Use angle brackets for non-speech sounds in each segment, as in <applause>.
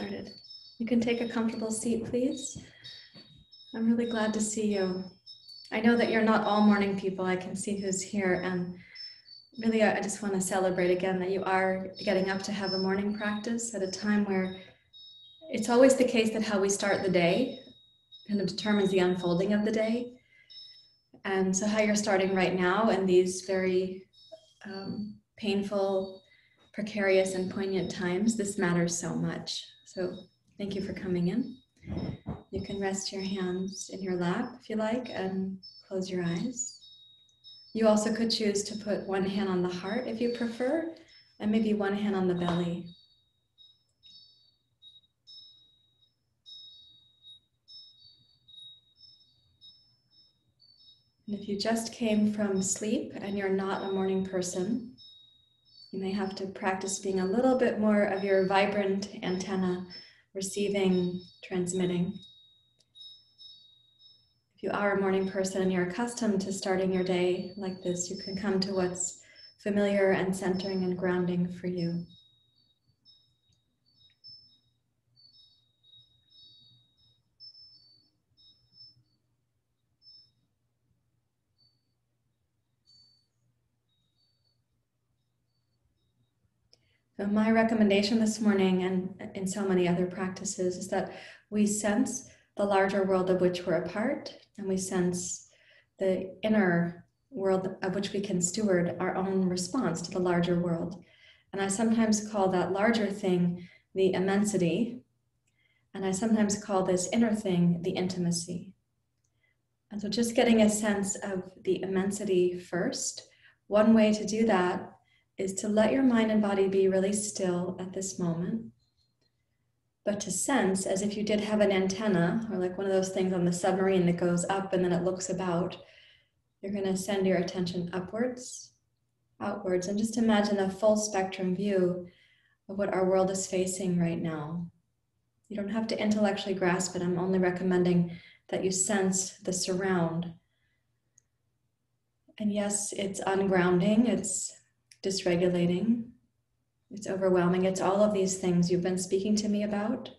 started. You can take a comfortable seat, please. I'm really glad to see you. I know that you're not all morning people. I can see who's here. And really, I just want to celebrate again that you are getting up to have a morning practice at a time where it's always the case that how we start the day kind of determines the unfolding of the day. And so, how you're starting right now in these very um, painful, precarious, and poignant times, this matters so much. So thank you for coming in. You can rest your hands in your lap if you like and close your eyes. You also could choose to put one hand on the heart if you prefer, and maybe one hand on the belly. And if you just came from sleep and you're not a morning person, you may have to practice being a little bit more of your vibrant antenna, receiving, transmitting. If you are a morning person and you're accustomed to starting your day like this, you can come to what's familiar and centering and grounding for you. So, my recommendation this morning and in so many other practices is that we sense the larger world of which we're a part, and we sense the inner world of which we can steward our own response to the larger world. And I sometimes call that larger thing the immensity, and I sometimes call this inner thing the intimacy. And so, just getting a sense of the immensity first, one way to do that is to let your mind and body be really still at this moment, but to sense as if you did have an antenna or like one of those things on the submarine that goes up and then it looks about. You're going to send your attention upwards, outwards, and just imagine a full spectrum view of what our world is facing right now. You don't have to intellectually grasp it. I'm only recommending that you sense the surround. And yes, it's ungrounding, it's dysregulating, it's overwhelming, it's all of these things you've been speaking to me about.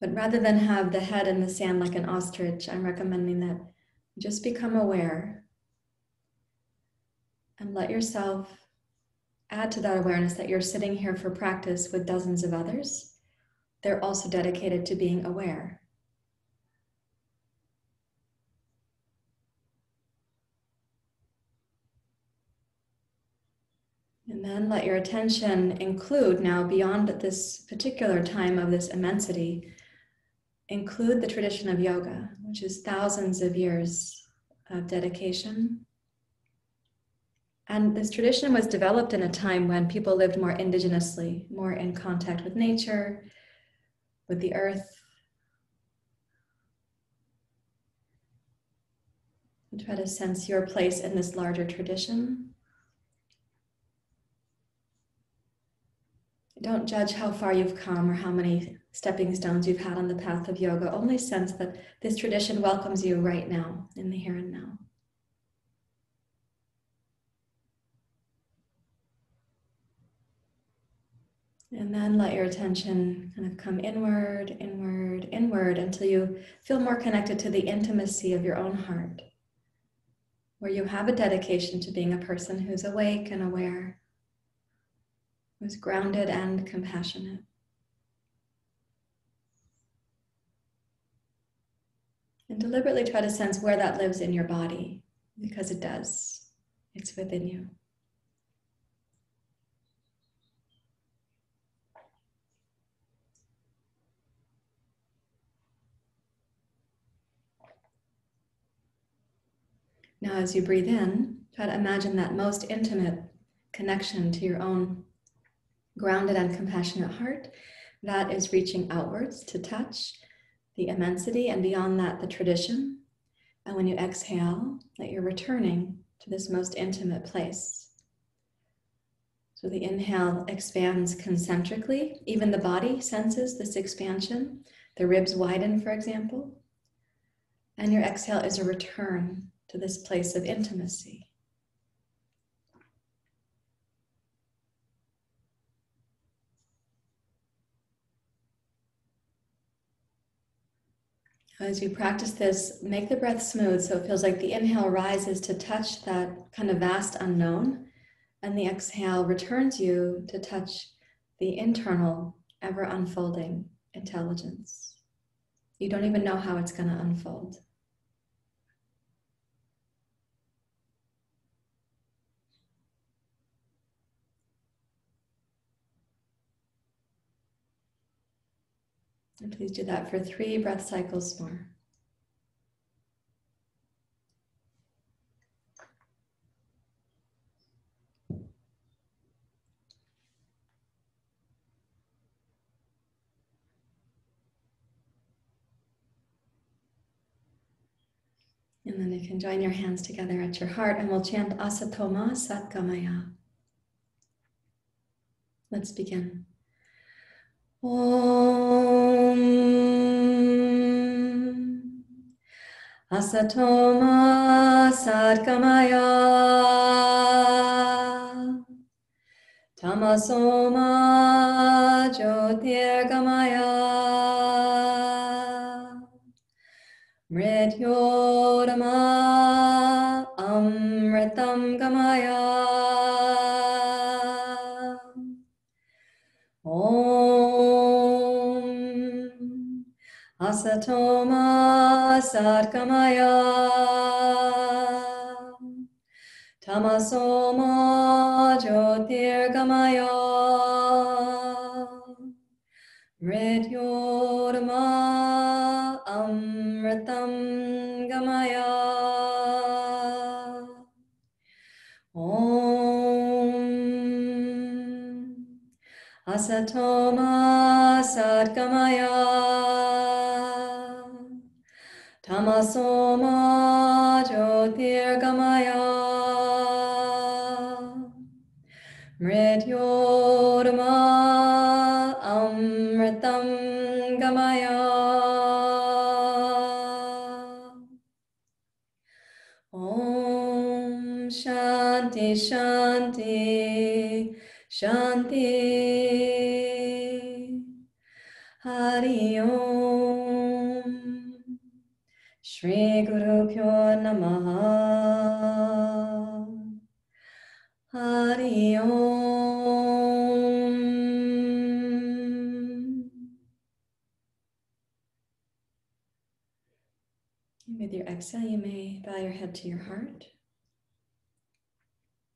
But rather than have the head in the sand like an ostrich, I'm recommending that just become aware and let yourself add to that awareness that you're sitting here for practice with dozens of others. They're also dedicated to being aware. And then let your attention include now beyond this particular time of this immensity, include the tradition of yoga, which is thousands of years of dedication. And this tradition was developed in a time when people lived more indigenously, more in contact with nature, with the earth. And try to sense your place in this larger tradition. Don't judge how far you've come or how many stepping stones you've had on the path of yoga. Only sense that this tradition welcomes you right now, in the here and now. And then let your attention kind of come inward, inward, inward until you feel more connected to the intimacy of your own heart, where you have a dedication to being a person who's awake and aware who's grounded and compassionate. And deliberately try to sense where that lives in your body, because it does. It's within you. Now, as you breathe in, try to imagine that most intimate connection to your own grounded and compassionate heart that is reaching outwards to touch the immensity and beyond that, the tradition. And when you exhale, that you're returning to this most intimate place. So the inhale expands concentrically. Even the body senses this expansion. The ribs widen, for example. And your exhale is a return to this place of intimacy. As you practice this, make the breath smooth so it feels like the inhale rises to touch that kind of vast unknown, and the exhale returns you to touch the internal, ever unfolding intelligence. You don't even know how it's going to unfold. And please do that for three breath cycles more. And then you can join your hands together at your heart and we'll chant Asatoma Satgamaya. Let's begin. Om. Asatoma Sadgamaya Tamasoma Jyotirgamaya. Mrityodama Amritam Gamaya Asatoma Satgamaya Tamasoma Jyotirgamaya. Mrityodama Amritam Gamaya. Om Asatoma Satgamaya Tamasoma Jyotirgamaya. Mrityodama Amritam Gamaya. Om Shanti Shanti Shanti Shri Guru Pyo Namaha Hari Om With your exhale, you may bow your head to your heart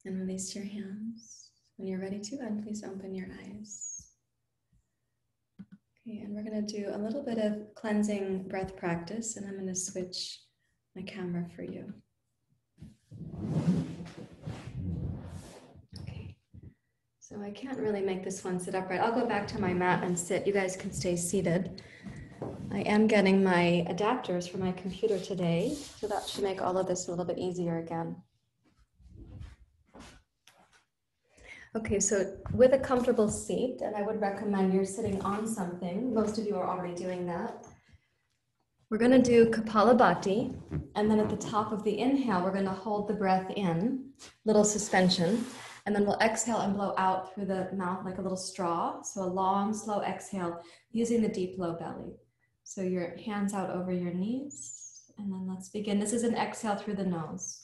and release your hands. When you're ready to, and please open your eyes. Okay, and we're going to do a little bit of cleansing breath practice, and I'm going to switch my camera for you. Okay, so I can't really make this one sit upright. I'll go back to my mat and sit. You guys can stay seated. I am getting my adapters for my computer today, so that should make all of this a little bit easier again. Okay, so with a comfortable seat, and I would recommend you're sitting on something. Most of you are already doing that. We're going to do Kapalabhati, and then at the top of the inhale, we're going to hold the breath in, little suspension, and then we'll exhale and blow out through the mouth like a little straw. So a long, slow exhale using the deep low belly. So your hands out over your knees, and then let's begin. This is an exhale through the nose.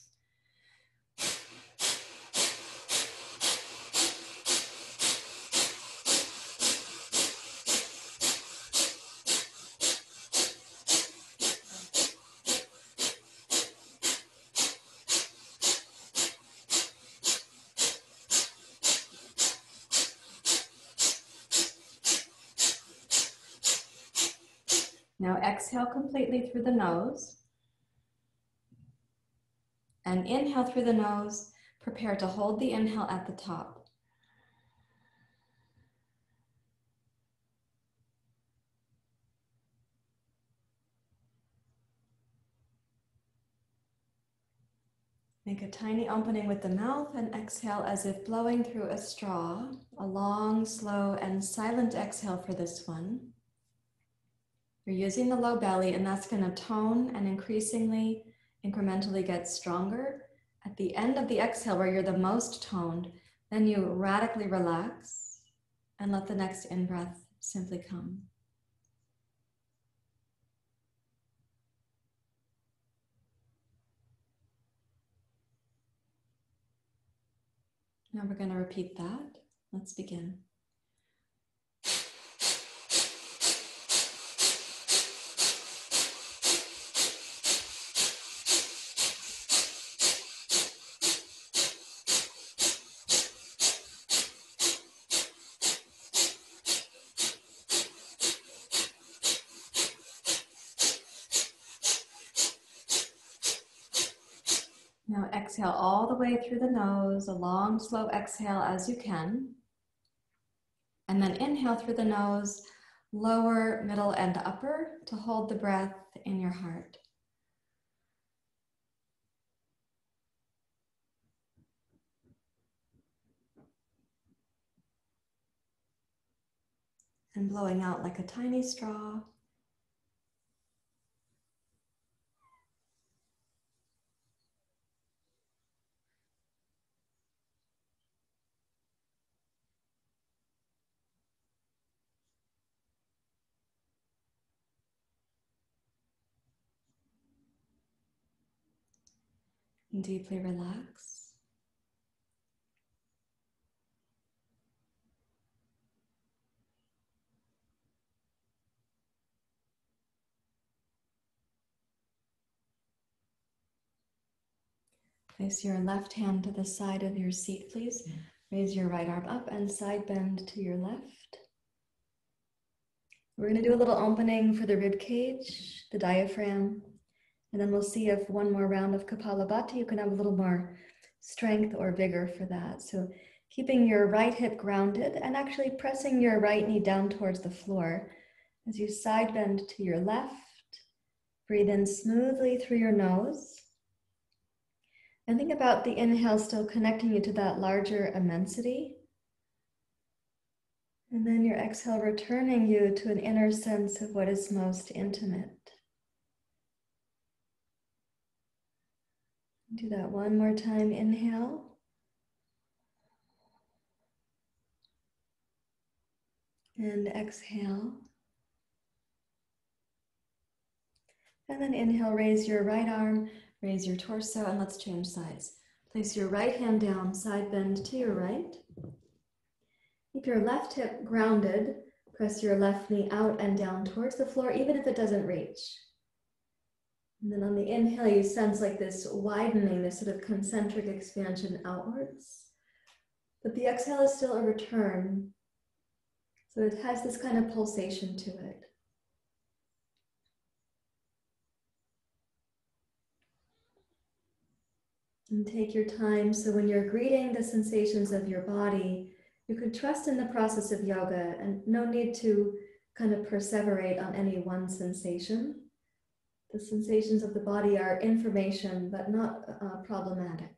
Now exhale completely through the nose. And inhale through the nose. Prepare to hold the inhale at the top. Make a tiny opening with the mouth and exhale as if blowing through a straw. A long, slow, and silent exhale for this one. You're using the low belly and that's gonna tone and increasingly, incrementally get stronger. At the end of the exhale where you're the most toned, then you radically relax and let the next in-breath simply come. Now we're going to repeat that. Let's begin. Exhale all the way through the nose, a long, slow exhale as you can. And then inhale through the nose, lower, middle, and upper to hold the breath in your heart. And blowing out like a tiny straw. And deeply relax. Place your left hand to the side of your seat, please. Raise your right arm up and side bend to your left. We're going to do a little opening for the rib cage, the diaphragm, and then we'll see if one more round of Kapalabhati, you can have a little more strength or vigor for that. So keeping your right hip grounded and actually pressing your right knee down towards the floor as you side bend to your left. Breathe in smoothly through your nose. And think about the inhale still connecting you to that larger immensity. And then your exhale returning you to an inner sense of what is most intimate. Do that one more time. Inhale. And exhale. And then inhale, raise your right arm, raise your torso, and let's change sides. Place your right hand down, side bend to your right. Keep your left hip grounded. Press your left knee out and down towards the floor, even if it doesn't reach. And then on the inhale, you sense like this widening, this sort of concentric expansion outwards. But the exhale is still a return. So it has this kind of pulsation to it. And take your time. So when you're greeting the sensations of your body, you can trust in the process of yoga and no need to kind of perseverate on any one sensation. The sensations of the body are information, but not uh, problematic.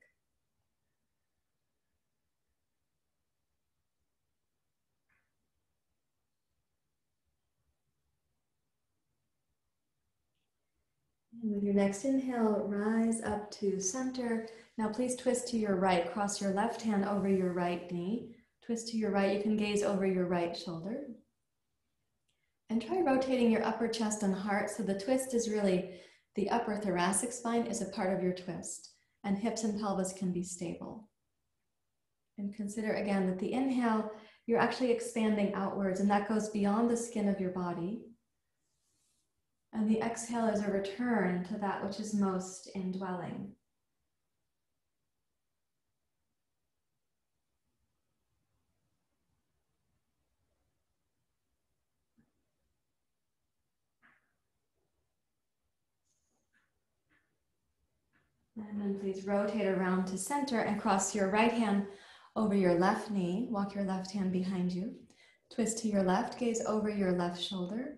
With your next inhale, rise up to center. Now please twist to your right. Cross your left hand over your right knee. Twist to your right. You can gaze over your right shoulder. And try rotating your upper chest and heart. So the twist is really the upper thoracic spine is a part of your twist, and hips and pelvis can be stable. And consider again that the inhale, you're actually expanding outwards, and that goes beyond the skin of your body. And the exhale is a return to that which is most indwelling. And then please rotate around to center and cross your right hand over your left knee. Walk your left hand behind you. Twist to your left, gaze over your left shoulder.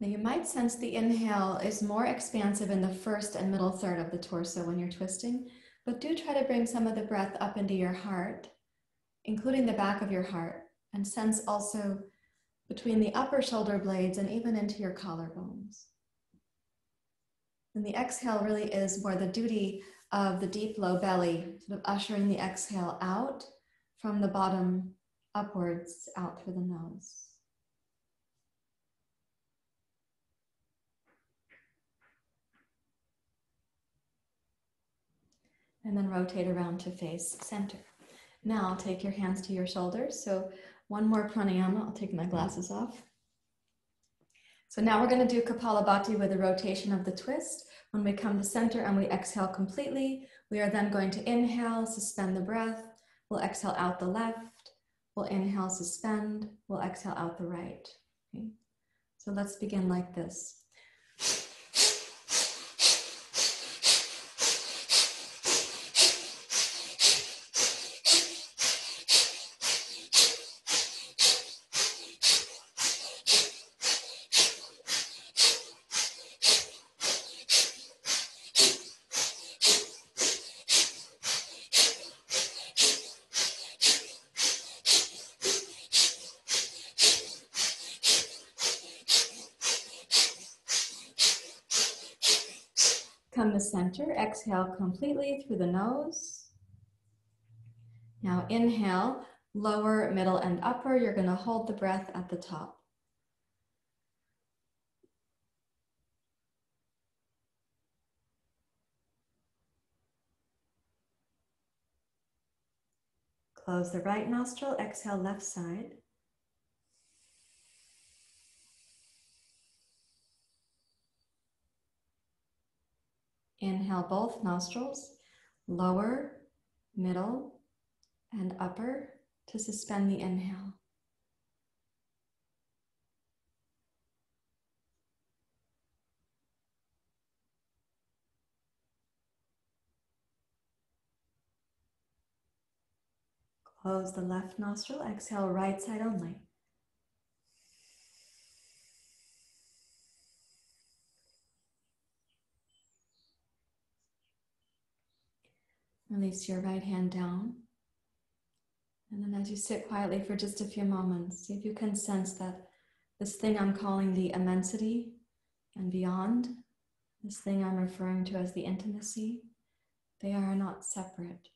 Now you might sense the inhale is more expansive in the first and middle third of the torso when you're twisting, but do try to bring some of the breath up into your heart, including the back of your heart, and sense also between the upper shoulder blades and even into your collarbones. And the exhale really is more the duty of the deep low belly, sort of ushering the exhale out from the bottom upwards out through the nose. and then rotate around to face center. Now take your hands to your shoulders. So one more pranayama. I'll take my glasses off. So now we're going to do Kapalabhati with a rotation of the twist. When we come to center and we exhale completely, we are then going to inhale, suspend the breath. We'll exhale out the left. We'll inhale, suspend. We'll exhale out the right. Okay. So let's begin like this. Come to center, exhale completely through the nose. Now inhale, lower, middle, and upper. You're gonna hold the breath at the top. Close the right nostril, exhale left side. Inhale both nostrils, lower, middle, and upper to suspend the inhale. Close the left nostril, exhale right side only. Release your right hand down. And then as you sit quietly for just a few moments, see if you can sense that this thing I'm calling the immensity and beyond, this thing I'm referring to as the intimacy, they are not separate.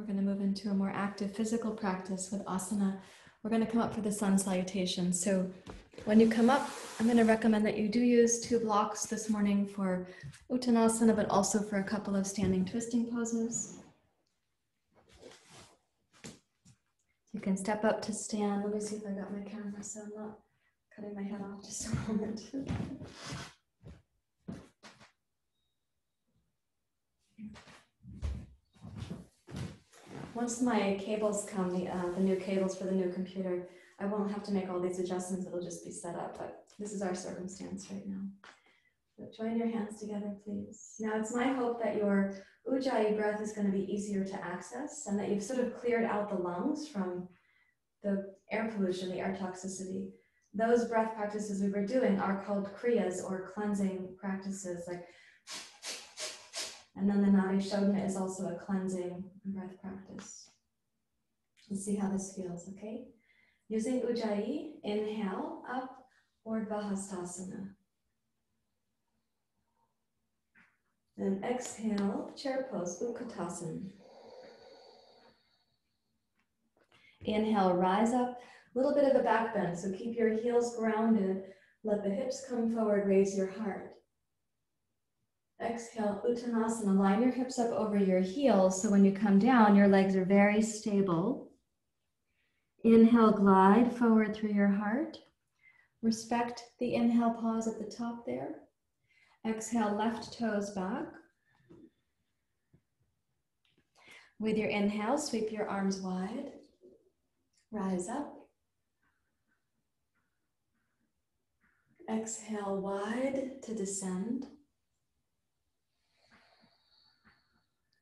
We're going to move into a more active physical practice with asana. We're going to come up for the sun salutation. So when you come up, I'm going to recommend that you do use two blocks this morning for Uttanasana, but also for a couple of standing twisting poses. You can step up to stand. Let me see if I got my camera so I'm not cutting my head off just a moment. <laughs> once my cables come, the, uh, the new cables for the new computer, I won't have to make all these adjustments. It'll just be set up, but this is our circumstance right now. So join your hands together, please. Now it's my hope that your Ujjayi breath is going to be easier to access and that you've sort of cleared out the lungs from the air pollution, the air toxicity. Those breath practices we were doing are called kriyas or cleansing practices, like and then the Nadi Shodhana is also a cleansing breath practice. Let's see how this feels, okay? Using Ujjayi, inhale up, Urdhva Hastasana. Then exhale, chair pose, Utkatasana. Inhale, rise up, a little bit of a back bend, so keep your heels grounded. Let the hips come forward, raise your heart. Exhale, Uttanasana. Line your hips up over your heels so when you come down, your legs are very stable. Inhale, glide forward through your heart. Respect the inhale pause at the top there. Exhale, left toes back. With your inhale, sweep your arms wide. Rise up. Exhale wide to descend.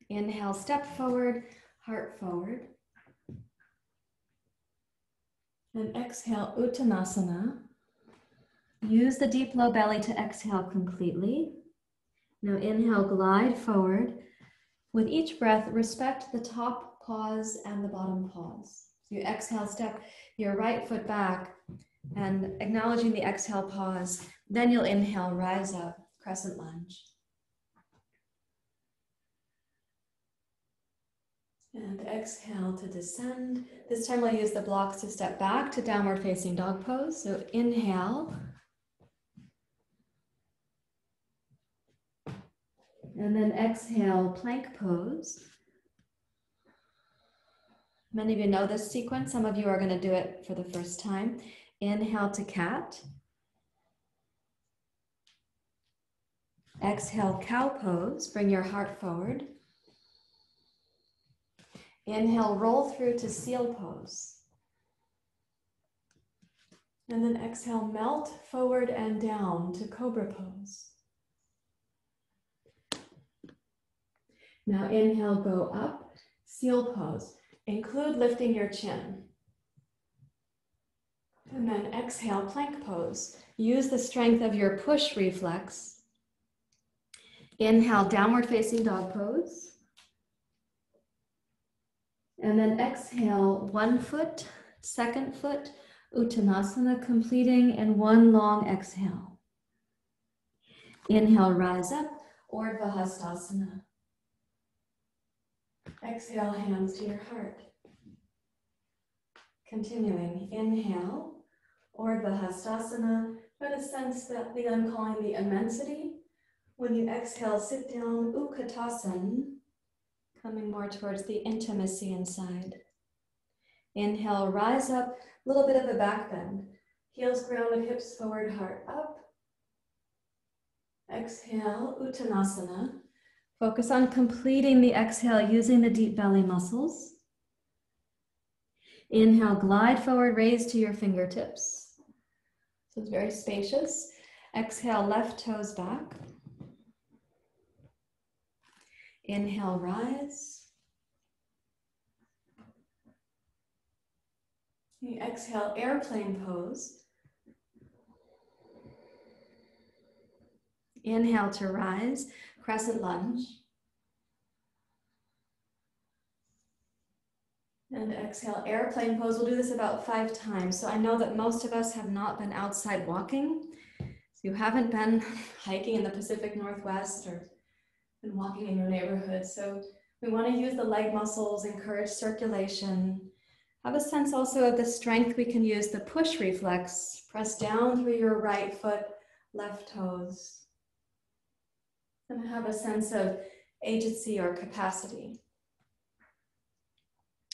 Inhale, step forward, heart forward. And exhale, Uttanasana. Use the deep low belly to exhale completely. Now inhale, glide forward. With each breath, respect the top pause and the bottom pause. So you exhale, step your right foot back and acknowledging the exhale pause. Then you'll inhale, rise up crescent lunge. And exhale to descend. This time we'll use the blocks to step back to downward facing dog pose. So inhale. And then exhale, plank pose. Many of you know this sequence. Some of you are going to do it for the first time. Inhale to cat. Exhale, cow pose. Bring your heart forward. Inhale, roll through to seal pose. And then exhale, melt forward and down to cobra pose. Now inhale, go up, seal pose. Include lifting your chin. And then exhale, plank pose. Use the strength of your push reflex. Inhale, downward facing dog pose. And then exhale, one foot, second foot, Uttanasana, completing in one long exhale. Inhale, rise up, Urdhva Hastasana. Exhale, hands to your heart. Continuing, inhale, Urdhva Hastasana. Try to sense that the I'm calling the immensity. When you exhale, sit down, Utkatasana, coming more towards the intimacy inside. Inhale, rise up, a little bit of a back bend. Heels grounded, hips forward, heart up. Exhale, Uttanasana. Focus on completing the exhale using the deep belly muscles. Inhale, glide forward, raise to your fingertips. So it's very spacious. Exhale, left toes back. Inhale, rise. Exhale, airplane pose. Inhale to rise crescent lunge. And exhale, airplane pose. We'll do this about five times. So I know that most of us have not been outside walking. So you haven't been <laughs> hiking in the Pacific Northwest or been walking in your neighborhood. So we want to use the leg muscles, encourage circulation. Have a sense also of the strength we can use the push reflex. Press down through your right foot, left toes and have a sense of agency or capacity.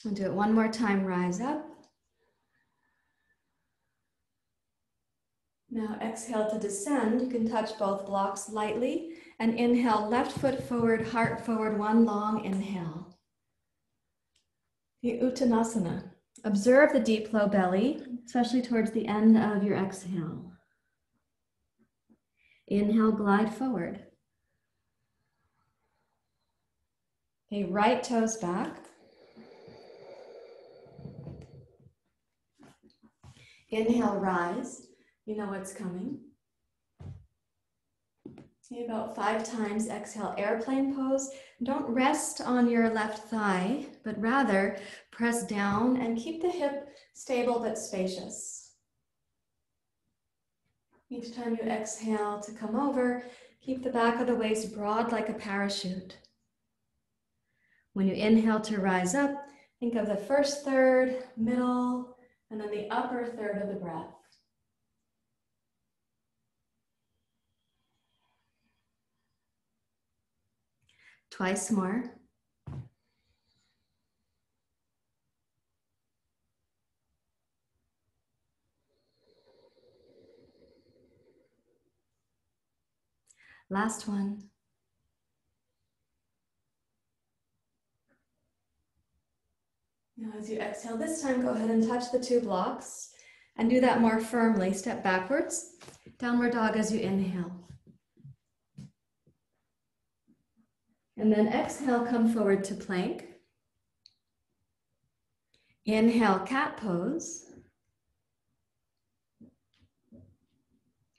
And do it one more time, rise up. Now exhale to descend. You can touch both blocks lightly and inhale, left foot forward, heart forward, one long inhale. The Uttanasana. Observe the deep low belly, especially towards the end of your exhale. Inhale, glide forward. Okay, right toes back. Inhale, rise. You know what's coming. About five times. Exhale, airplane pose. Don't rest on your left thigh, but rather press down and keep the hip stable but spacious. Each time you exhale to come over, keep the back of the waist broad like a parachute. When you inhale to rise up, think of the first third, middle, and then the upper third of the breath. Twice more. Last one. Now, as you exhale this time, go ahead and touch the two blocks and do that more firmly. Step backwards, downward dog as you inhale. And then exhale, come forward to plank. Inhale, cat pose.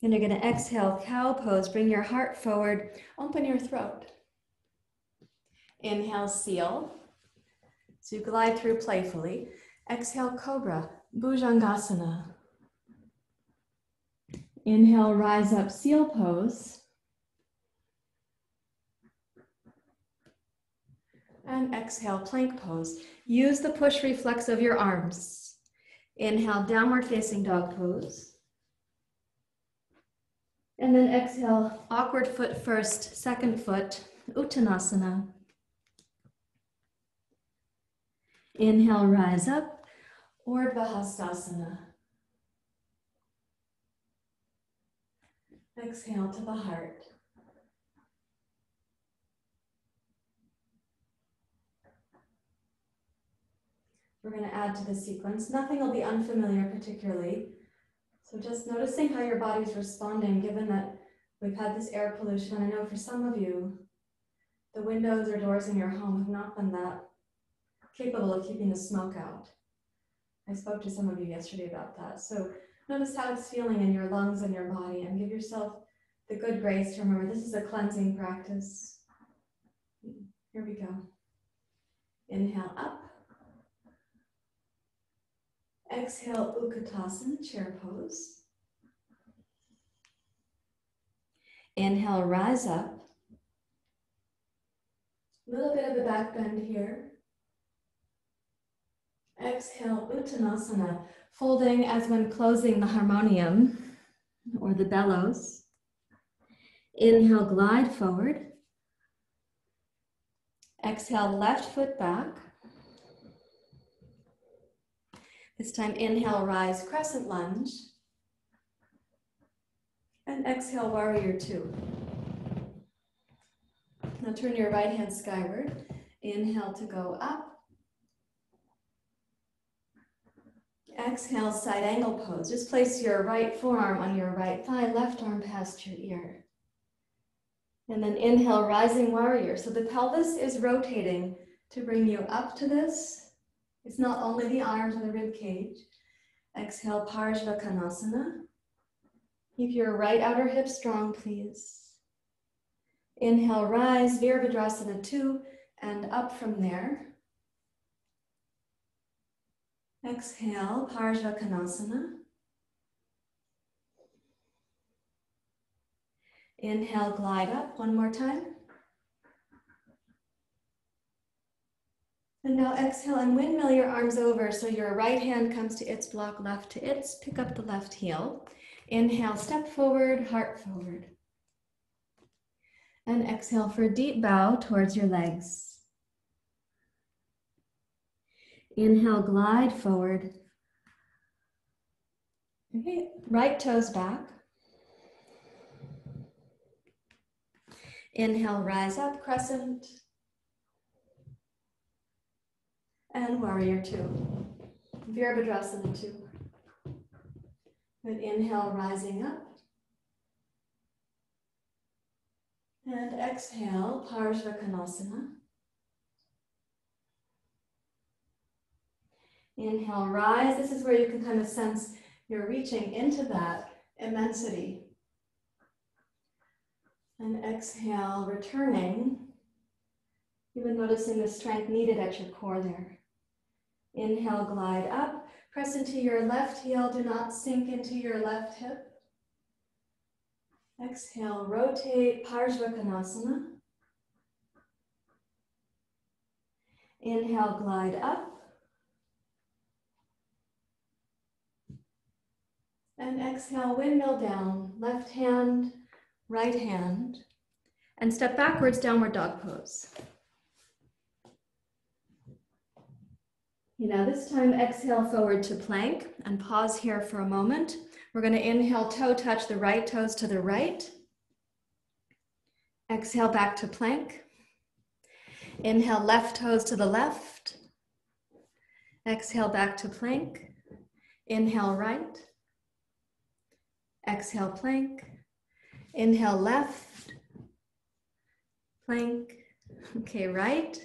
And you're going to exhale, cow pose. Bring your heart forward, open your throat. Inhale, seal. So you glide through playfully. Exhale, cobra, bhujangasana. Inhale, rise up, seal pose. And exhale, plank pose. Use the push reflex of your arms. Inhale, downward facing dog pose. And then exhale, awkward foot first, second foot, Uttanasana. Inhale, rise up, Urdhva Hastasana. Exhale to the heart. We're going to add to the sequence. Nothing will be unfamiliar particularly. So just noticing how your body's responding, given that we've had this air pollution. I know for some of you, the windows or doors in your home have not been that capable of keeping the smoke out. I spoke to some of you yesterday about that. So notice how it's feeling in your lungs and your body and give yourself the good grace to remember this is a cleansing practice. Here we go. Inhale up. Exhale, Utkatasana, chair pose. Inhale, rise up. A little bit of a back bend here. Exhale, Uttanasana, folding as when closing the harmonium or the bellows. Inhale, glide forward. Exhale, left foot back. This time, inhale, rise, crescent lunge. And exhale, warrior two. Now turn your right hand skyward. Inhale to go up. Exhale, side angle pose. Just place your right forearm on your right thigh, left arm past your ear. And then inhale, rising warrior. So the pelvis is rotating to bring you up to this. It's not only the arms and the rib cage. Exhale, Parshva Keep your right outer hip strong, please. Inhale, rise, Virabhadrasana 2, and up from there. Exhale, Parshva Inhale, glide up one more time. And now exhale and windmill your arms over so your right hand comes to its block, left to its. Pick up the left heel. Inhale, step forward, heart forward. And exhale for a deep bow towards your legs. Inhale, glide forward. Okay, right toes back. Inhale, rise up, crescent. And warrior two. Virabhadrasana two. Good, inhale, rising up. And exhale, Parshvakonasana. Inhale, rise. This is where you can kind of sense you're reaching into that immensity. And exhale, returning. Even noticing the strength needed at your core there. Inhale, glide up. Press into your left heel. Do not sink into your left hip. Exhale, rotate Parshvakonasana. Inhale, glide up. And exhale, windmill down, left hand, right hand, and step backwards, downward dog pose. You know, this time exhale forward to plank and pause here for a moment. We're going to inhale, toe touch the right toes to the right. Exhale back to plank. Inhale, left toes to the left. Exhale back to plank. Inhale, right. Exhale, plank. Inhale, left. Plank. <laughs> Okay, right.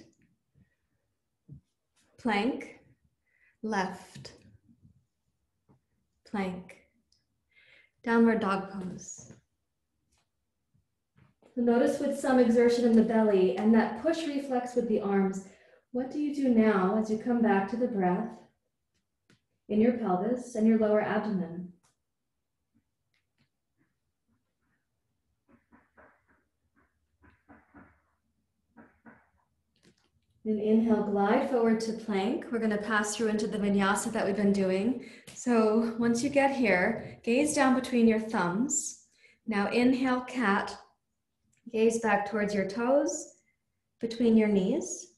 Plank. Left. Plank. Downward dog pose. So notice with some exertion in the belly and that push reflex with the arms, what do you do now as you come back to the breath in your pelvis and your lower abdomen? And inhale, glide forward to plank. We're going to pass through into the vinyasa that we've been doing. So once you get here, gaze down between your thumbs. Now inhale, cat. Gaze back towards your toes, between your knees.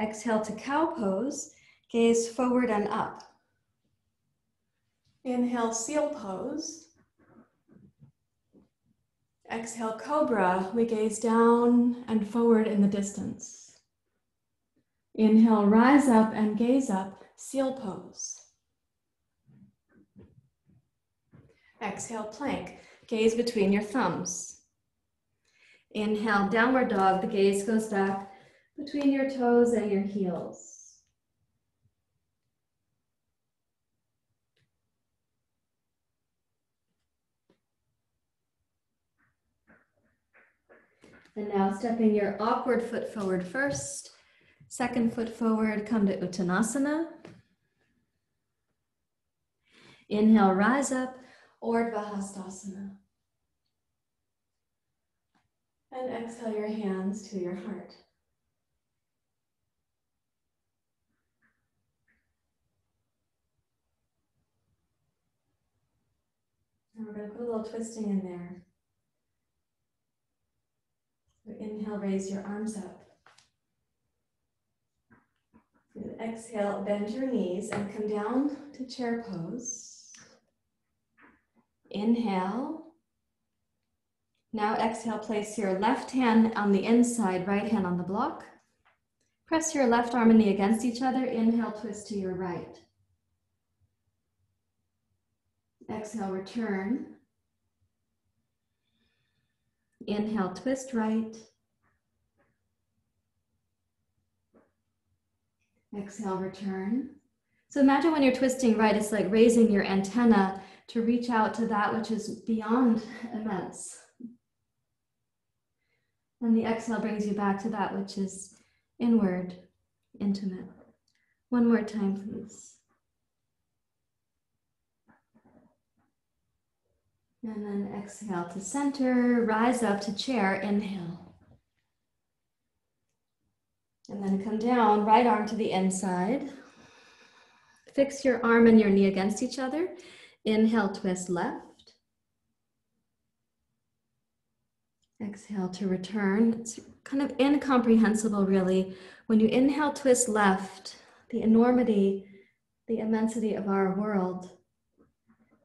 Exhale to cow pose. Gaze forward and up. Inhale, seal pose. Exhale, cobra. We gaze down and forward in the distance. Inhale, rise up and gaze up, seal pose. Exhale, plank, gaze between your thumbs. Inhale, downward dog, the gaze goes back between your toes and your heels. And now stepping your awkward foot forward first. Second foot forward, come to Uttanasana. Inhale, rise up, Urdhva Hastasana. And exhale your hands to your heart. And we're going to put a little twisting in there. So inhale, raise your arms up. And exhale, bend your knees and come down to chair pose. Inhale. Now exhale, place your left hand on the inside, right hand on the block. Press your left arm and knee against each other. Inhale, twist to your right. Exhale, return. Inhale, twist right. Exhale, return. So imagine when you're twisting right, it's like raising your antenna to reach out to that which is beyond immense. And the exhale brings you back to that which is inward, intimate. One more time, please. And then exhale to center, rise up to chair, inhale. And then come down, right arm to the inside. Fix your arm and your knee against each other. Inhale, twist left. Exhale to return. It's kind of incomprehensible, really. When you inhale, twist left, the enormity, the immensity of our world,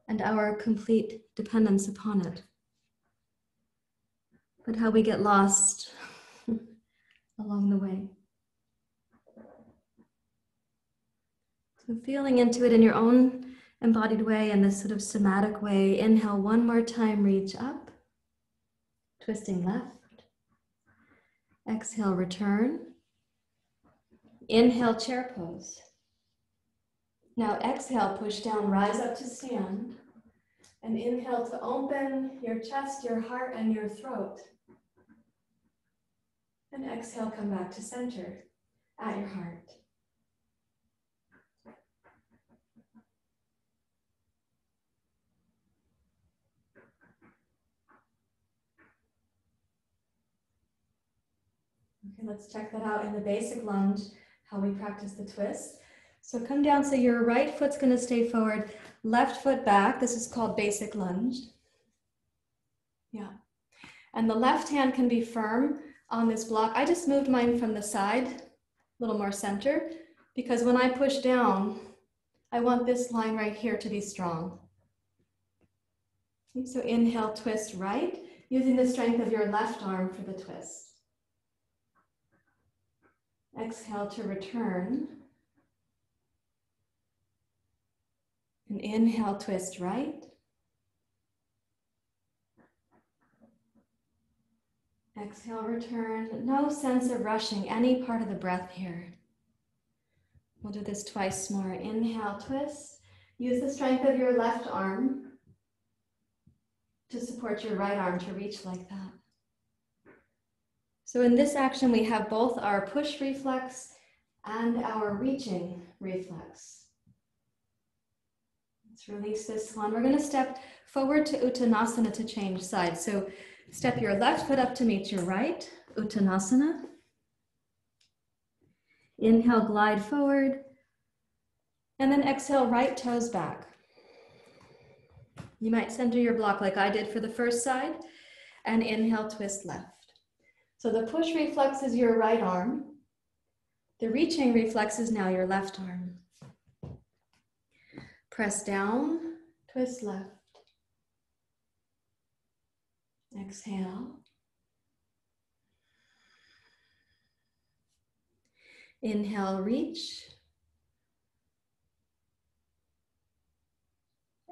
and our complete dependence upon it. But how we get lost <laughs> along the way. So feeling into it in your own embodied way and this sort of somatic way. Inhale one more time, reach up, twisting left. Exhale, return. Inhale, chair pose. Now exhale, push down, rise up to stand. And inhale to open your chest, your heart, and your throat. And exhale, come back to center at your heart. Okay, let's check that out in the basic lunge, how we practice the twist. So come down, so your right foot's gonna stay forward, left foot back. This is called basic lunge. Yeah. And the left hand can be firm on this block. I just moved mine from the side, a little more center, because when I push down, I want this line right here to be strong. So inhale, twist right, using the strength of your left arm for the twist. Exhale to return. And inhale, twist right. Exhale, return. No sense of rushing any part of the breath here. We'll do this twice more. Inhale, twist. Use the strength of your left arm to support your right arm to reach like that. So in this action, we have both our push reflex and our reaching reflex. Let's release this one. We're going to step forward to Uttanasana to change sides. So step your left foot up to meet your right, Uttanasana. Inhale, glide forward. And then exhale, right toes back. You might center your block like I did for the first side and inhale, twist left. So the push reflex is your right arm. The reaching reflex is now your left arm. Press down, twist left. Exhale. Inhale, reach.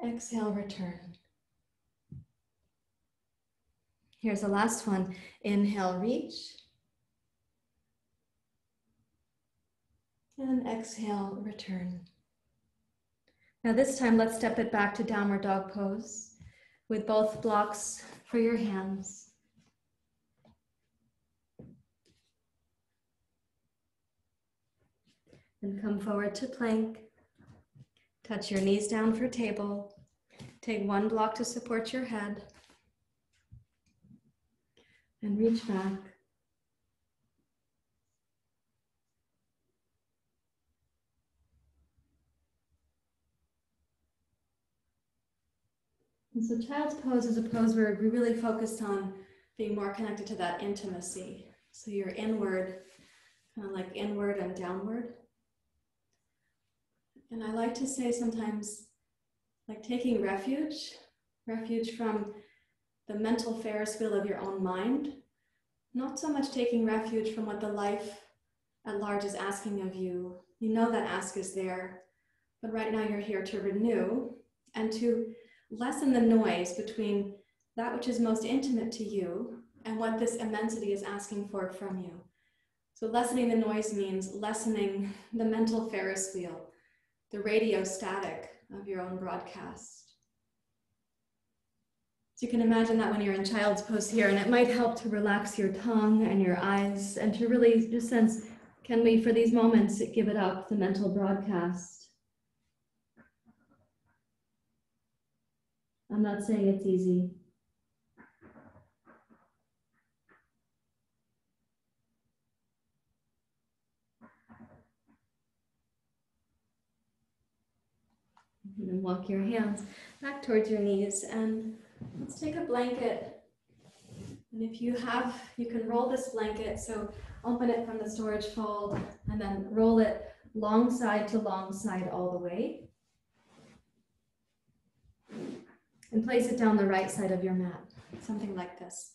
Exhale, return. Here's the last one. Inhale, reach. And exhale, return. Now this time, let's step it back to downward dog pose with both blocks for your hands. And come forward to plank. Touch your knees down for table. Take one block to support your head. And reach back. And so child's pose is a pose where we really focused on being more connected to that intimacy. So you're inward, kind of like inward and downward. And I like to say sometimes, like taking refuge, refuge from the mental Ferris wheel of your own mind, not so much taking refuge from what the life at large is asking of you. You know that ask is there, but right now you're here to renew and to lessen the noise between that which is most intimate to you and what this immensity is asking for from you. So, lessening the noise means lessening the mental Ferris wheel, the radio static of your own broadcast. You can imagine that when you're in child's pose here, and it might help to relax your tongue and your eyes and to really just sense can we, for these moments, give it up, the mental broadcast? I'm not saying it's easy. And then walk your hands back towards your knees and let's take a blanket. And if you have, you can roll this blanket. So open it from the storage fold and then roll it long side to long side all the way and place it down the right side of your mat, something like this.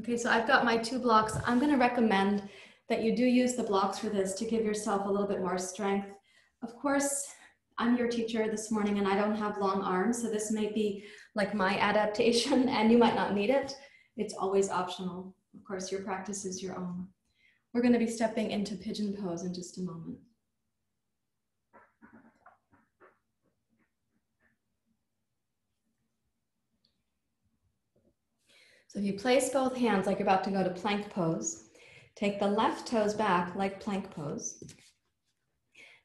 Okay, so I've got my two blocks. I'm gonna recommend that you do use the blocks for this to give yourself a little bit more strength. Of course, I'm your teacher this morning and I don't have long arms, so this may be like my adaptation <laughs> and you might not need it. It's always optional. Of course, your practice is your own. We're gonna be stepping into pigeon pose in just a moment. So if you place both hands like you're about to go to plank pose, take the left toes back like plank pose,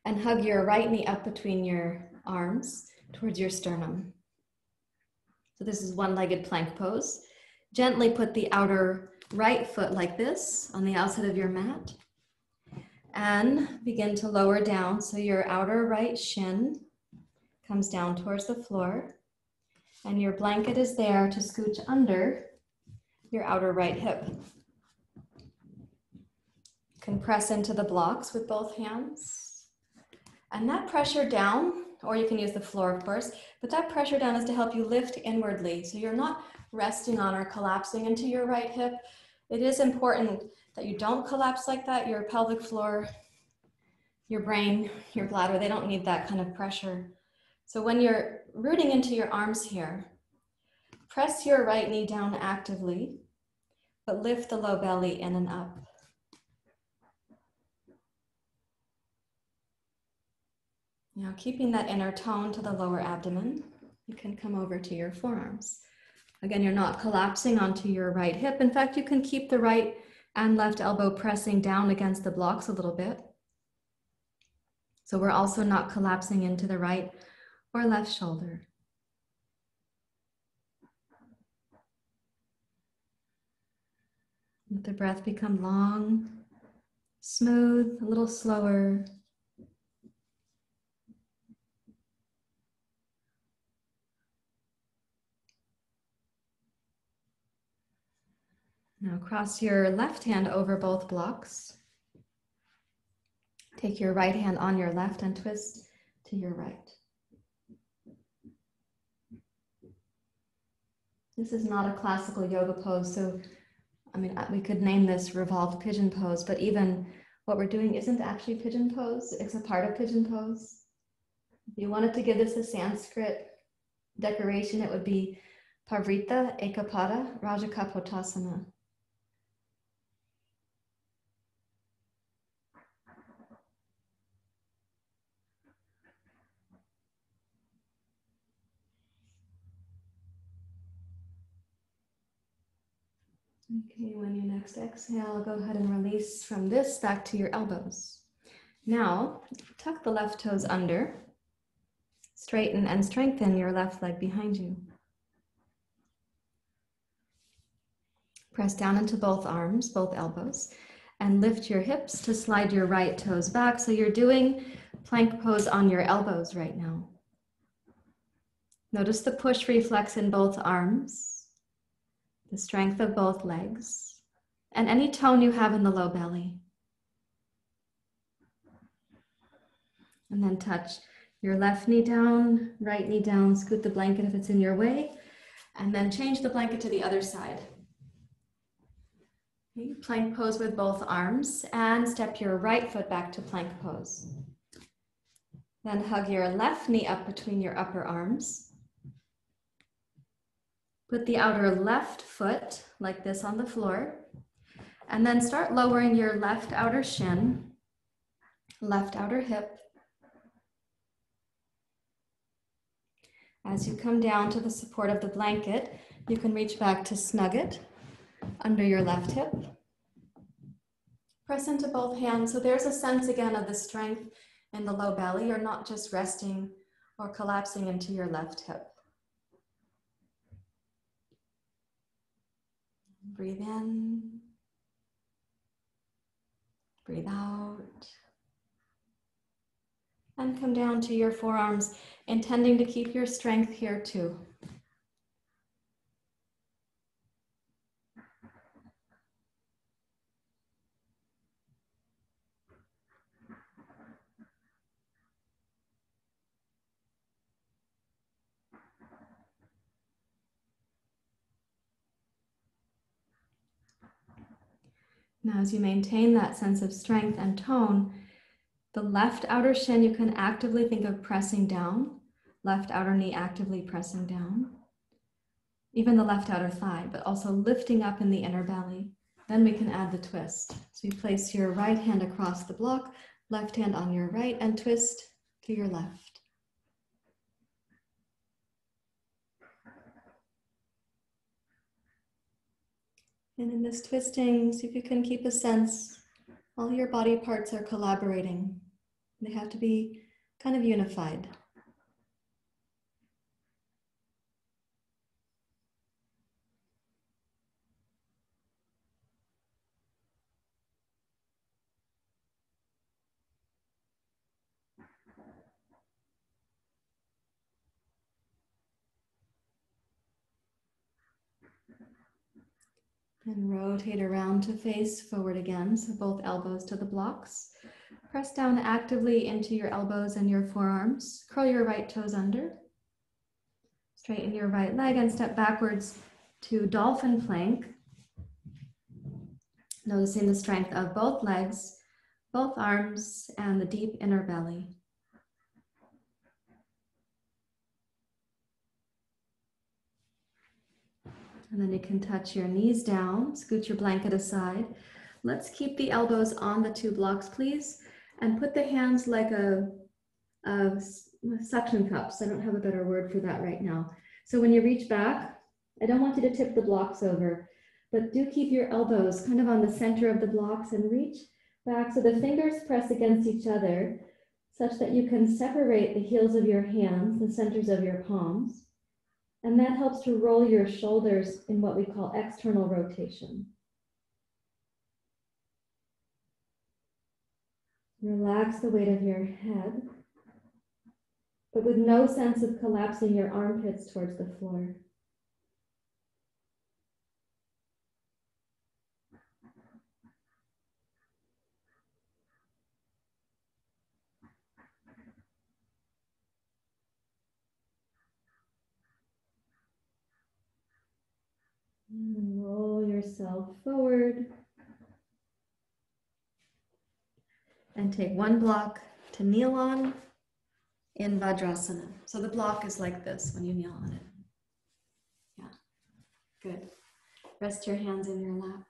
and hug your right knee up between your arms towards your sternum. So this is one-legged plank pose. Gently put the outer right foot like this on the outside of your mat and begin to lower down. So your outer right shin comes down towards the floor and your blanket is there to scooch under your outer right hip. Can press into the blocks with both hands. And that pressure down, or you can use the floor, of course, but that pressure down is to help you lift inwardly. So you're not resting on or collapsing into your right hip. It is important that you don't collapse like that. Your pelvic floor, your brain, your bladder, they don't need that kind of pressure. So when you're rooting into your arms here, Press your right knee down actively, but lift the low belly in and up. Now, keeping that inner tone to the lower abdomen, you can come over to your forearms. Again, you're not collapsing onto your right hip. In fact, you can keep the right and left elbow pressing down against the blocks a little bit. So we're also not collapsing into the right or left shoulder. Let the breath become long Smooth, a little slower. Now cross your left hand over both blocks. Take your right hand on your left and twist to your right. This is not a classical yoga pose, so I mean, uh, we could name this revolved pigeon pose, but even what we're doing isn't actually pigeon pose, it's a part of pigeon pose. If you wanted to give this a Sanskrit decoration, it would be Parivrtta Ekapada Rajakapotasana. When you next exhale, go ahead and release from this back to your elbows. Now, tuck the left toes under, straighten and strengthen your left leg behind you. Press down into both arms, both elbows, and lift your hips to slide your right toes back. So you're doing plank pose on your elbows right now. Notice the push reflex in both arms the strength of both legs, and any tone you have in the low belly. And then touch your left knee down, right knee down, scoot the blanket if it's in your way, and then change the blanket to the other side. Plank pose with both arms and step your right foot back to plank pose. Then hug your left knee up between your upper arms Put the outer left foot like this on the floor. And then start lowering your left outer shin, left outer hip. As you come down to the support of the blanket, you can reach back to snug it under your left hip. Press into both hands. So there's a sense again of the strength in the low belly. You're not just resting or collapsing into your left hip. Breathe in. Breathe out. And come down to your forearms, intending to keep your strength here too. Now, as you maintain that sense of strength and tone, the left outer shin you can actively think of pressing down, left outer knee actively pressing down, even the left outer thigh, but also lifting up in the inner belly. Then we can add the twist. So you place your right hand across the block, left hand on your right, and twist to your left. And in this twisting, see if you can keep a sense all your body parts are collaborating. They have to be kind of unified. And rotate around to face forward again. So both elbows to the blocks. Press down actively into your elbows and your forearms. Curl your right toes under. Straighten your right leg and step backwards to dolphin plank. Noticing the strength of both legs, both arms, and the deep inner belly. And then you can touch your knees down, scoot your blanket aside. Let's keep the elbows on the two blocks, please. And put the hands like a, a suction cups. I don't have a better word for that right now. So when you reach back, I don't want you to tip the blocks over, but do keep your elbows kind of on the center of the blocks and reach back so the fingers press against each other such that you can separate the heels of your hands, the centers of your palms. And that helps to roll your shoulders in what we call external rotation. Relax the weight of your head, but with no sense of collapsing your armpits towards the floor. And roll yourself forward. And take one block to kneel on in Vajrasana. So the block is like this when you kneel on it. Yeah, good. Rest your hands in your lap.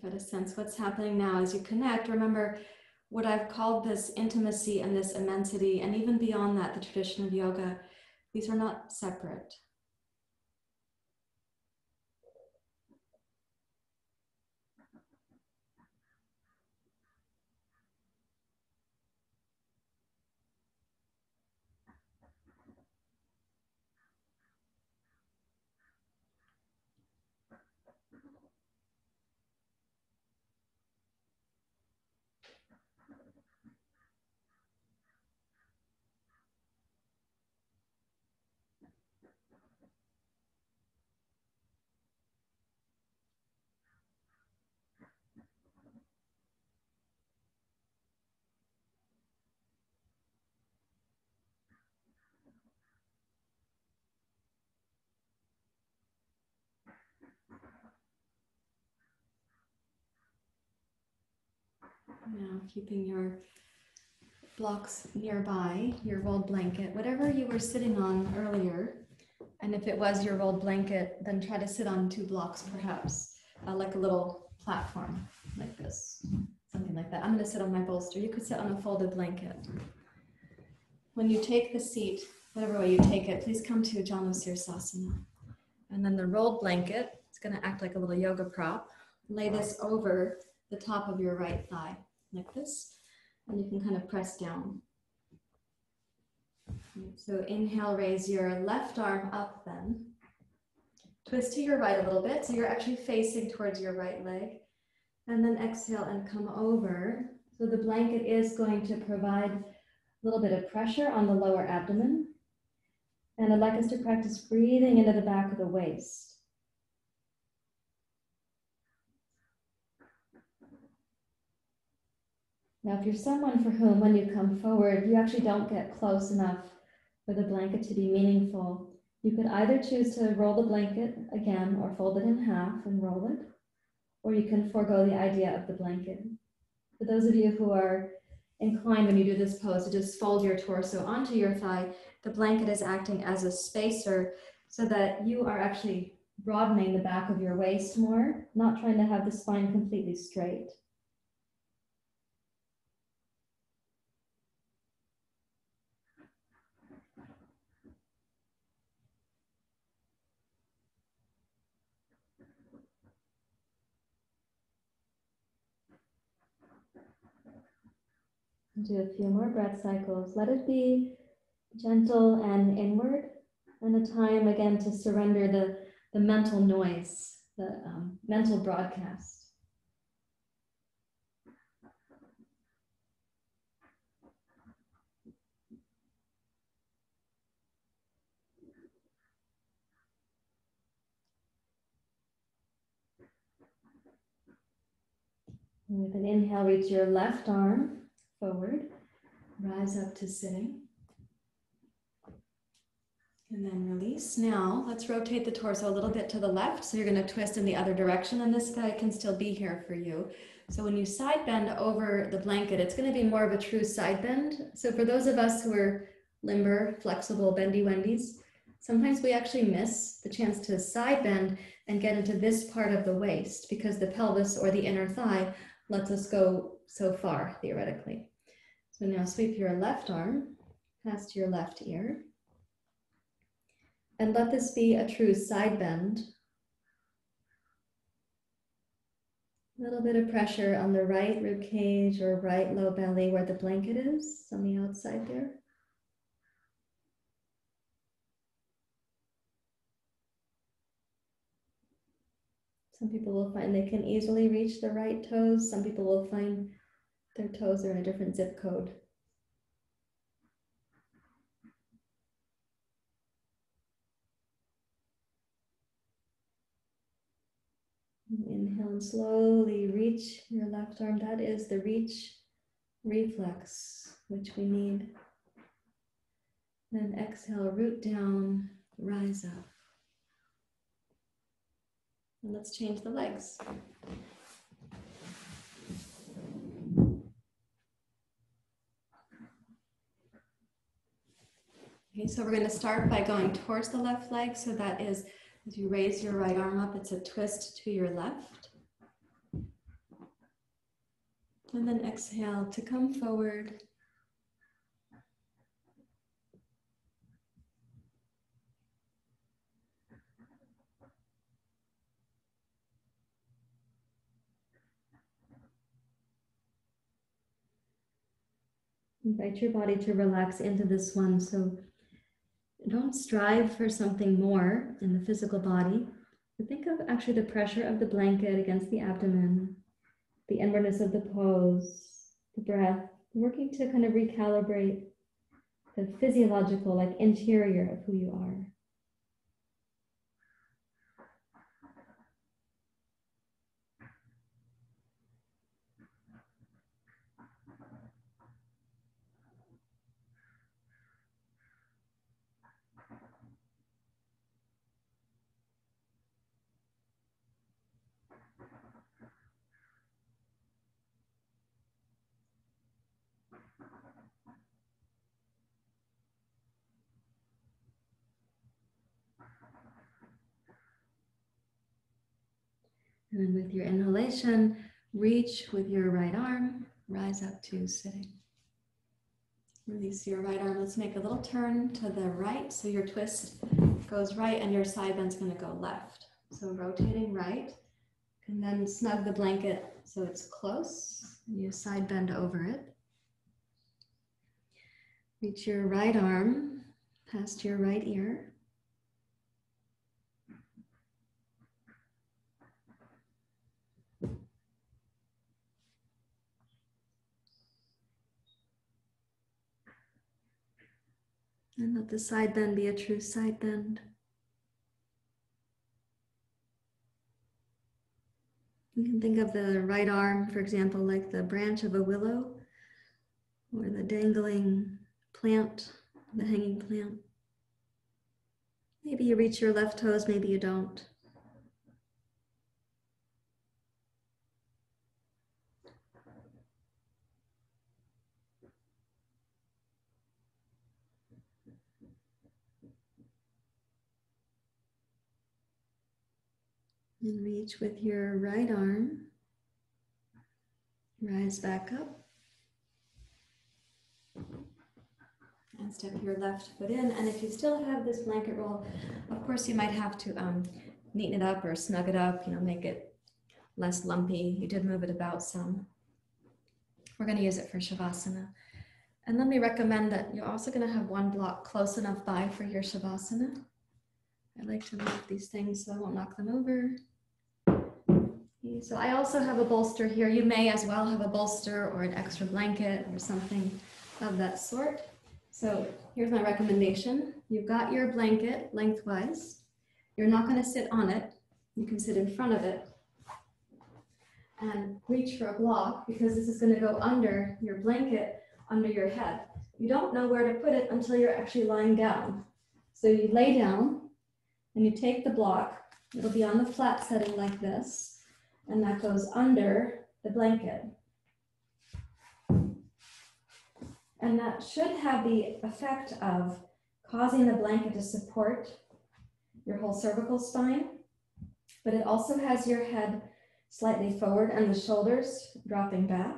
Try to sense what's happening now as you connect. Remember what I've called this intimacy and this immensity, and even beyond that, the tradition of yoga these are not separate. Now, keeping your blocks nearby, your rolled blanket, whatever you were sitting on earlier. And if it was your rolled blanket, then try to sit on two blocks perhaps, uh, like a little platform like this, something like that. I'm going to sit on my bolster. You could sit on a folded blanket. When you take the seat, whatever way you take it, please come to Janu Sirsasana. And then the rolled blanket, it's going to act like a little yoga prop. Lay this over the top of your right thigh like this, and you can kind of press down. So inhale, raise your left arm up then. Twist to your right a little bit, so you're actually facing towards your right leg. And then exhale and come over. So the blanket is going to provide a little bit of pressure on the lower abdomen. And I'd like us to practice breathing into the back of the waist. Now, if you're someone for whom, when you come forward, you actually don't get close enough for the blanket to be meaningful, you could either choose to roll the blanket again or fold it in half and roll it, or you can forego the idea of the blanket. For those of you who are inclined when you do this pose to just fold your torso onto your thigh, the blanket is acting as a spacer so that you are actually broadening the back of your waist more, not trying to have the spine completely straight. Do a few more breath cycles. Let it be gentle and inward, and a time again to surrender the, the mental noise, the um, mental broadcast. with an inhale, reach your left arm forward, rise up to sitting. And then release. Now let's rotate the torso a little bit to the left. So you're going to twist in the other direction, and this guy can still be here for you. So when you side bend over the blanket, it's going to be more of a true side bend. So for those of us who are limber, flexible, bendy Wendy's, sometimes we actually miss the chance to side bend and get into this part of the waist because the pelvis or the inner thigh lets us go so far theoretically. So now sweep your left arm past your left ear. And let this be a true side bend. A little bit of pressure on the right rib cage or right low belly where the blanket is on the outside there. Some people will find they can easily reach the right toes. Some people will find their toes are in a different zip code. Inhale and slowly reach your left arm. That is the reach reflex, which we need. Then exhale, root down, rise up. And let's change the legs. Okay, so we're going to start by going towards the left leg. So that is as you raise your right arm up, it's a twist to your left. And then exhale to come forward. Invite your body to relax into this one. So don't strive for something more in the physical body. But think of actually the pressure of the blanket against the abdomen, the inwardness of the pose, the breath, working to kind of recalibrate the physiological, like interior of who you are. And with your inhalation, reach with your right arm, rise up to sitting. Release your right arm. Let's make a little turn to the right. So your twist goes right and your side bend's going to go left. So rotating right. And then snug the blanket so it's close. You side bend over it. Reach your right arm past your right ear. And let the side bend be a true side bend. You can think of the right arm, for example, like the branch of a willow or the dangling plant, the hanging plant. Maybe you reach your left toes, maybe you don't. And reach with your right arm. Rise back up. And step your left foot in. And if you still have this blanket roll, of course you might have to um, neaten it up or snug it up, you know, make it less lumpy. You did move it about some. We're going to use it for Shavasana. And let me recommend that you're also going to have one block close enough by for your Shavasana. I like to move these things so I won't knock them over. So I also have a bolster here. You may as well have a bolster or an extra blanket or something of that sort. So here's my recommendation. You've got your blanket lengthwise. You're not going to sit on it. You can sit in front of it and reach for a block because this is going to go under your blanket, under your head. You don't know where to put it until you're actually lying down. So you lay down and you take the block. It'll be on the flat setting like this and that goes under the blanket. And that should have the effect of causing the blanket to support your whole cervical spine, but it also has your head slightly forward and the shoulders dropping back.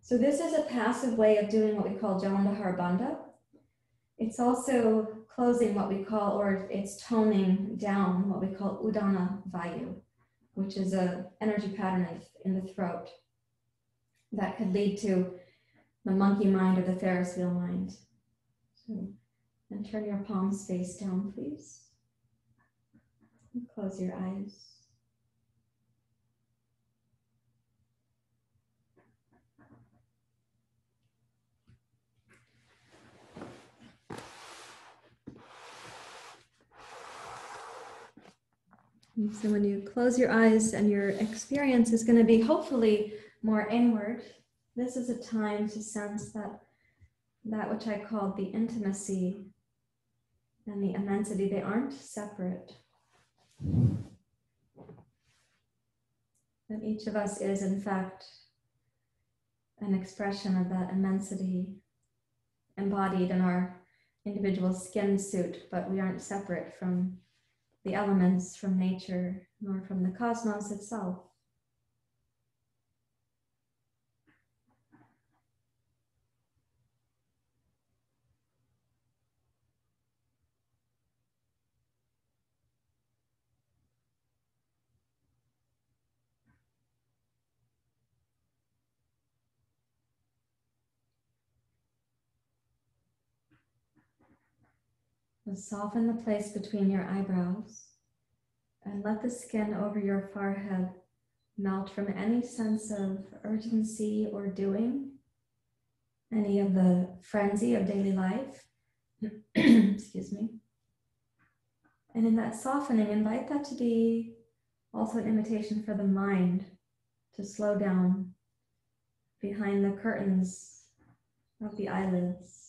So this is a passive way of doing what we call Jalandhara Bandha. It's also closing what we call, or it's toning down what we call Udana Vayu which is a energy pattern in the throat that could lead to the monkey mind or the Ferris wheel mind. So, and turn your palms face down, please. And close your eyes. So when you close your eyes and your experience is going to be hopefully more inward, this is a time to sense that that which I called the intimacy and the immensity, they aren't separate. That each of us is, in fact, an expression of that immensity embodied in our individual skin suit, but we aren't separate from the elements, from nature, nor from the cosmos itself. Soften the place between your eyebrows and let the skin over your forehead melt from any sense of urgency or doing, any of the frenzy of daily life. <clears throat> Excuse me. And in that softening, invite that to be also an invitation for the mind to slow down behind the curtains of the eyelids.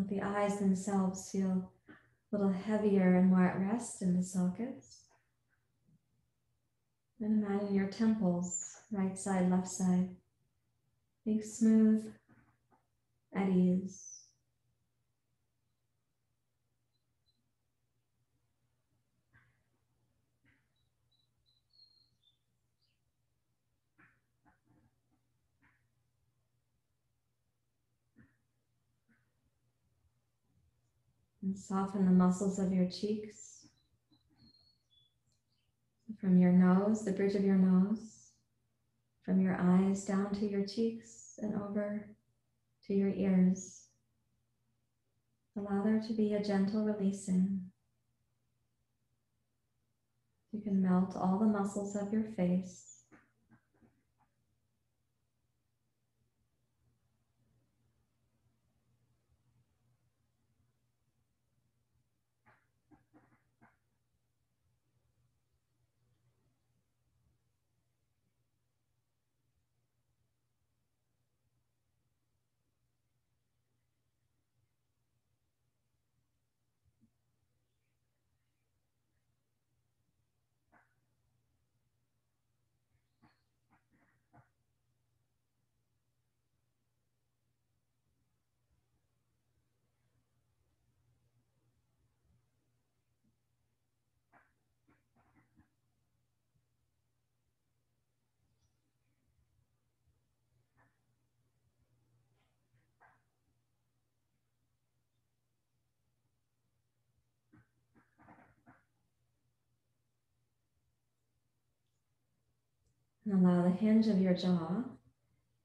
Let the eyes themselves feel a little heavier and more at rest in the sockets. And imagine your temples, right side, left side, being smooth, at ease. And soften the muscles of your cheeks. From your nose, the bridge of your nose, from your eyes down to your cheeks and over to your ears. Allow there to be a gentle releasing. You can melt all the muscles of your face. And allow the hinge of your jaw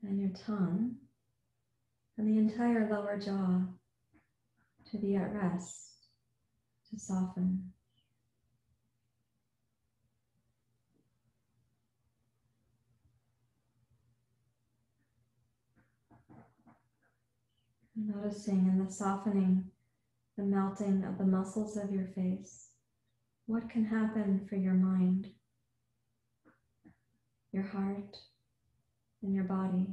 and your tongue and the entire lower jaw to be at rest, to soften. Noticing in the softening, the melting of the muscles of your face, what can happen for your mind? Your heart, and your body.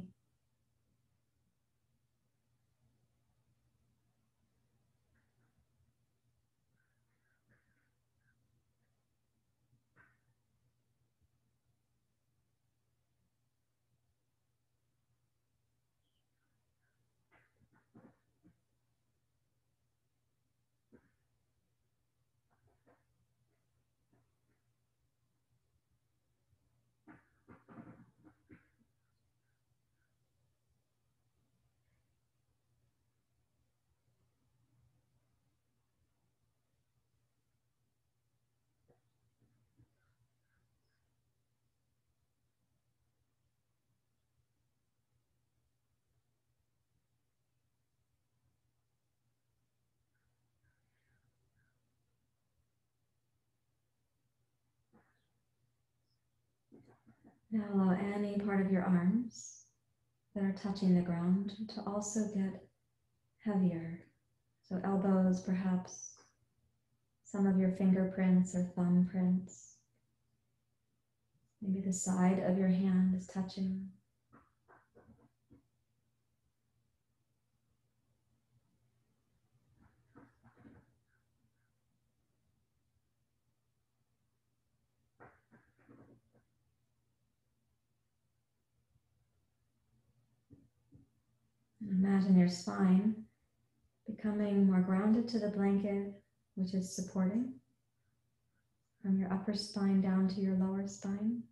Now allow any part of your arms that are touching the ground to also get heavier. So elbows, perhaps some of your fingerprints or thumbprints. Maybe the side of your hand is touching. Imagine your spine becoming more grounded to the blanket, which is supporting from your upper spine down to your lower spine.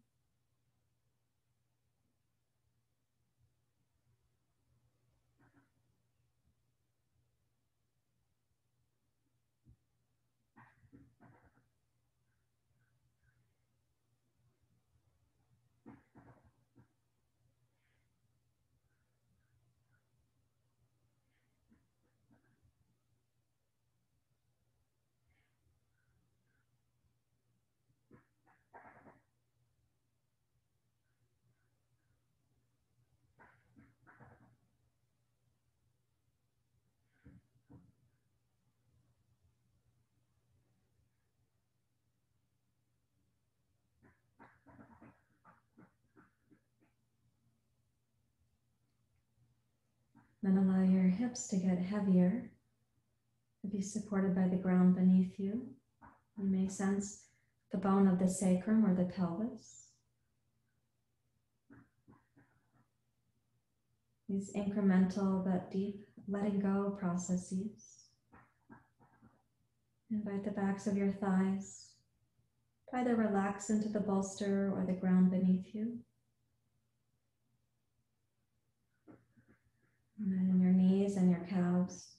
Then allow your hips to get heavier, to be supported by the ground beneath you. You may sense the bone of the sacrum or the pelvis. These incremental but deep letting go processes. Invite the backs of your thighs either relax into the bolster or the ground beneath you. And then your knees and your calves,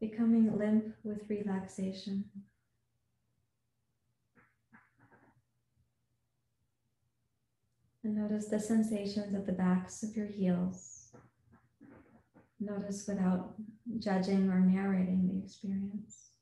becoming limp with relaxation. And notice the sensations at the backs of your heels. Notice without judging or narrating the experience.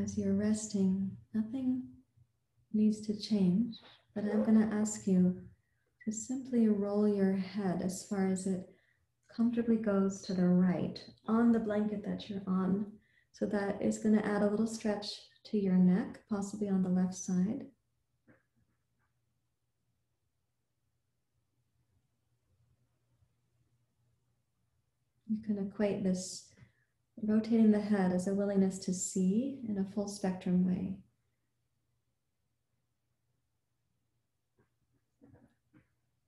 As you're resting, nothing needs to change, but I'm going to ask you to simply roll your head as far as it comfortably goes to the right on the blanket that you're on. So that is going to add a little stretch to your neck, possibly on the left side. You can equate this rotating the head is a willingness to see in a full spectrum way.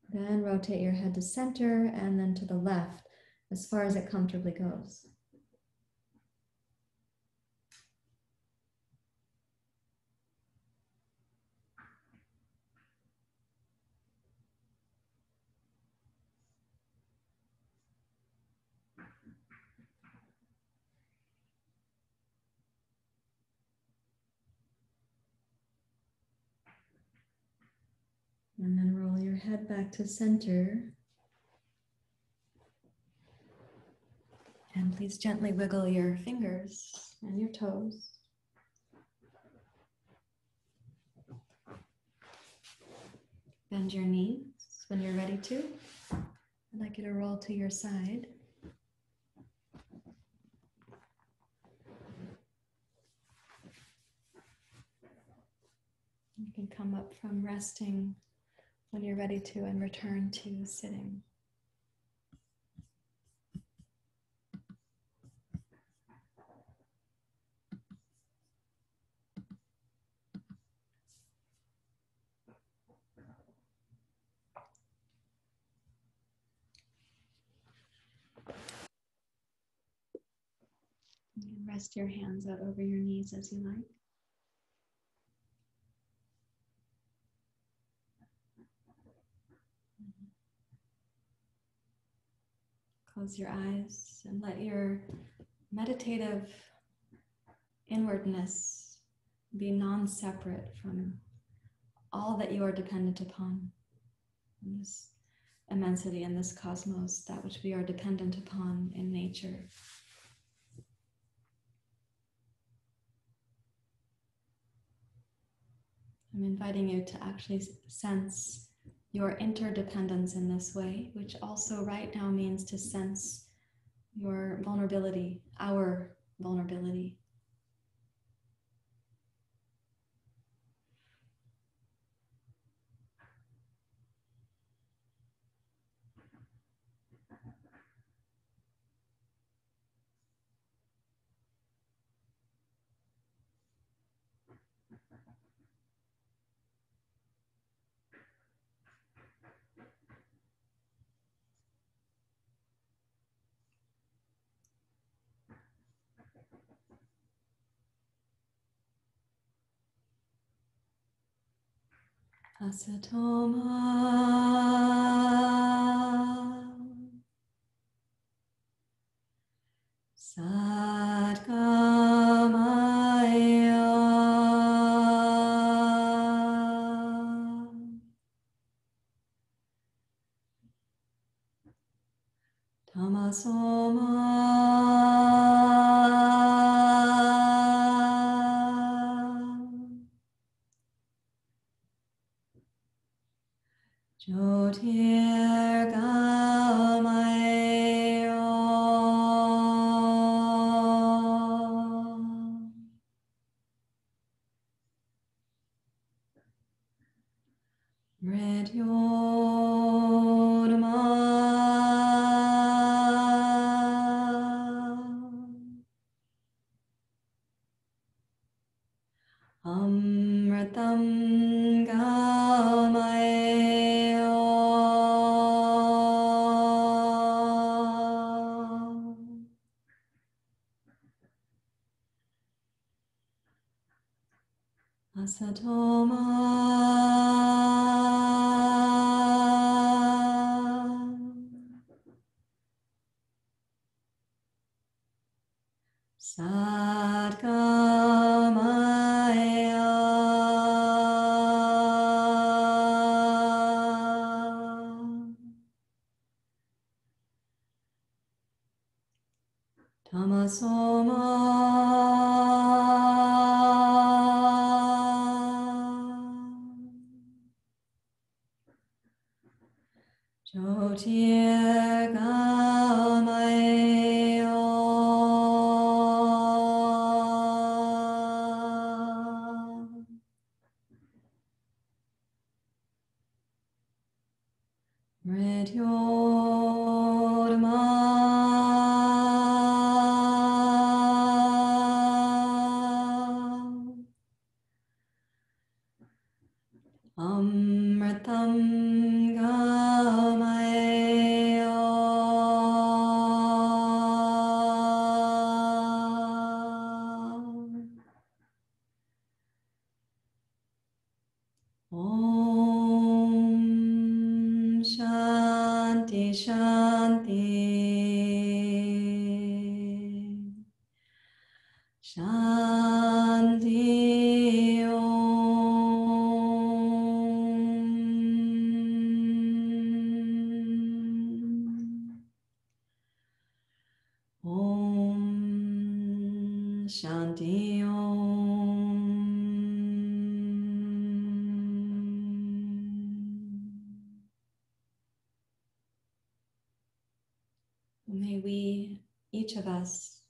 Then rotate your head to center and then to the left as far as it comfortably goes. And then roll your head back to center. And please gently wiggle your fingers and your toes. Bend your knees when you're ready to. I'd like you to roll to your side. You can come up from resting when you're ready to and return to sitting. rest your hands out over your knees as you like. Close your eyes and let your meditative inwardness be non separate from all that you are dependent upon in this immensity in this cosmos, that which we are dependent upon in nature. I'm inviting you to actually sense your interdependence in this way, which also right now means to sense your vulnerability, our vulnerability. Asatoma Mrityodama Shanti Om May we, each of us,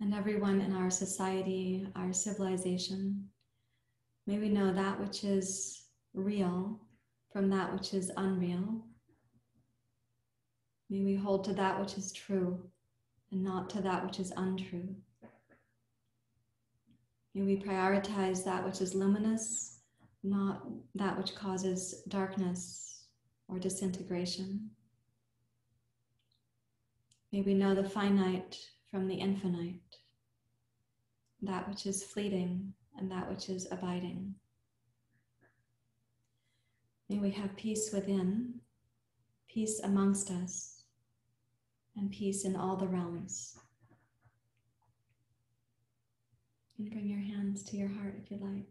and everyone in our society, our civilization, may we know that which is real from that which is unreal. May we hold to that which is true and not to that which is untrue. May we prioritize that which is luminous, not that which causes darkness or disintegration. May we know the finite from the infinite, that which is fleeting and that which is abiding. May we have peace within, peace amongst us, and peace in all the realms. And bring your hands to your heart if you like.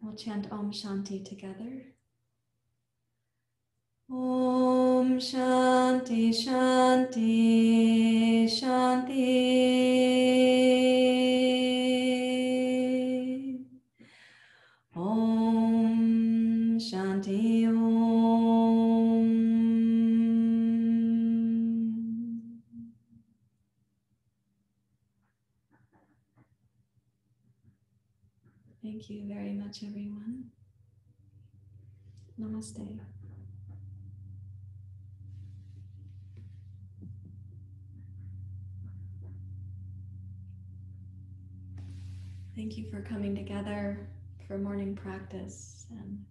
We'll chant Om Shanti together. Om Shanti Shanti Shanti. Namaste. Thank you for coming together for morning practice and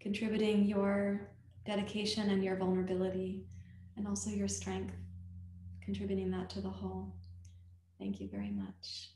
contributing your dedication and your vulnerability and also your strength, contributing that to the whole. Thank you very much.